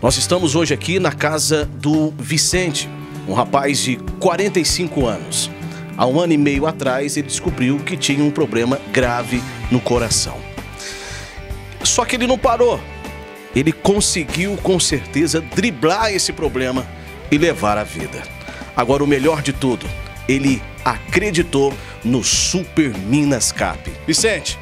Nós estamos hoje aqui na casa do Vicente, um rapaz de 45 anos. Há um ano e meio atrás, ele descobriu que tinha um problema grave no coração. Só que ele não parou. Ele conseguiu, com certeza, driblar esse problema e levar a vida. Agora, o melhor de tudo, ele acreditou no Super Minas Cap. Vicente,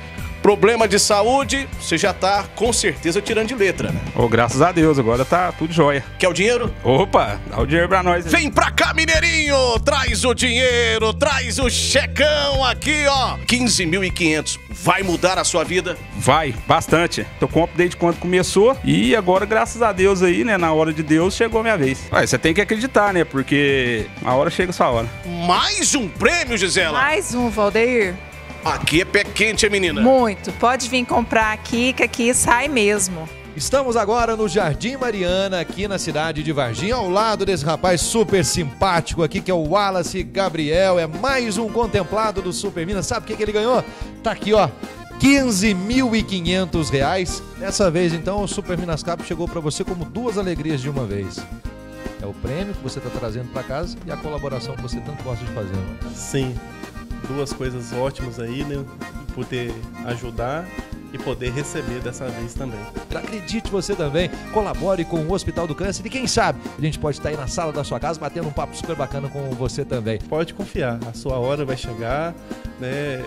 problema de saúde, você já tá com certeza tirando de letra, né? Oh, graças a Deus, agora tá tudo jóia. Quer o dinheiro? Opa, dá o dinheiro pra nós. Vem pra cá, Mineirinho! Traz o dinheiro, traz o checão aqui, ó. 15.500. Vai mudar a sua vida? Vai, bastante. Eu compro desde quando começou e agora, graças a Deus aí, né, na hora de Deus, chegou a minha vez. Ué, você tem que acreditar, né, porque a hora chega a sua hora. Mais um prêmio, Gisela? Mais um, Valdeir. Aqui é pé quente, hein, menina? Muito. Pode vir comprar aqui, que aqui sai mesmo. Estamos agora no Jardim Mariana, aqui na cidade de Varginha, ao lado desse rapaz super simpático aqui, que é o Wallace Gabriel. É mais um contemplado do Super Minas. Sabe o que, que ele ganhou? Tá aqui, ó. 15.500 reais. Dessa vez, então, o Super Minas Cap chegou para você como duas alegrias de uma vez. É o prêmio que você está trazendo para casa e a colaboração que você tanto gosta de fazer. Né? Sim, duas coisas ótimas aí, né? Poder ajudar e poder receber dessa vez também. Acredite você também, colabore com o Hospital do Câncer e quem sabe a gente pode estar aí na sala da sua casa batendo um papo super bacana com você também. Pode confiar, a sua hora vai chegar, né?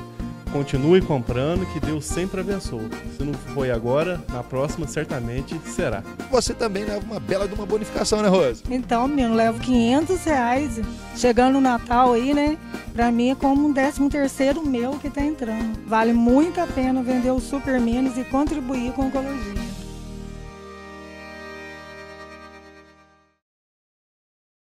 Continue comprando, que Deus sempre abençoe. Se não foi agora, na próxima certamente será. Você também leva uma bela de uma bonificação, né, Rose? Então, menino, levo 500 reais. Chegando o Natal aí, né? Pra mim é como um décimo terceiro meu que tá entrando. Vale muito a pena vender o Super Menos e contribuir com a oncologia.